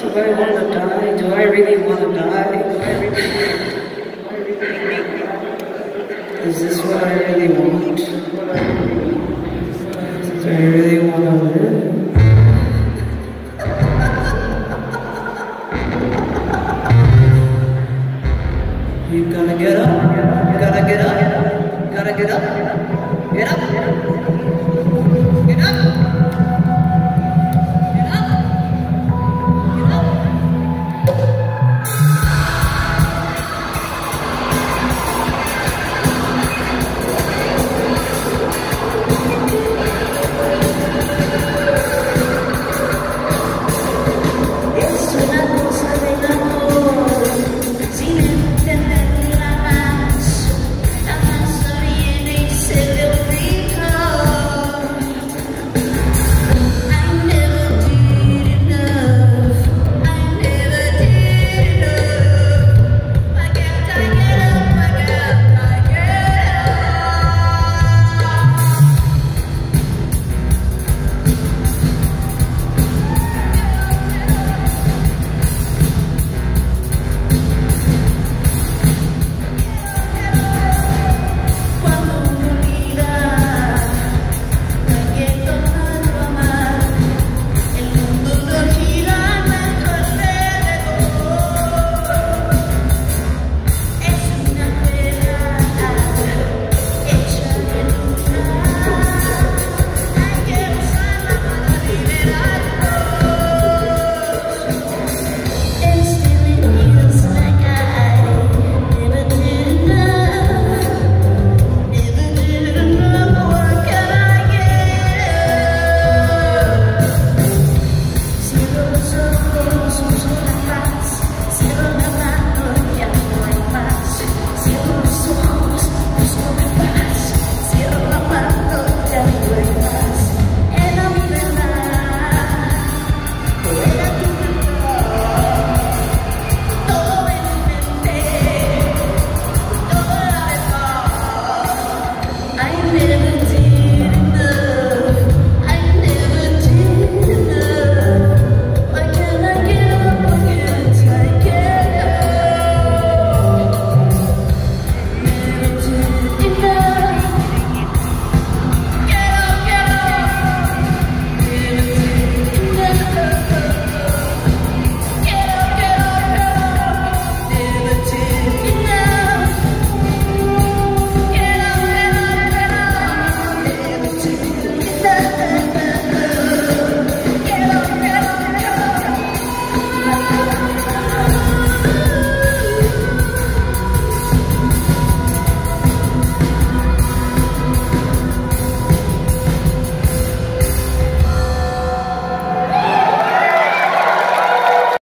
Do I want to die? Do I really want to die? Is this what I really want? Do I really want to live? You gotta get up, you gotta get up, you gotta get up, get up. Get up.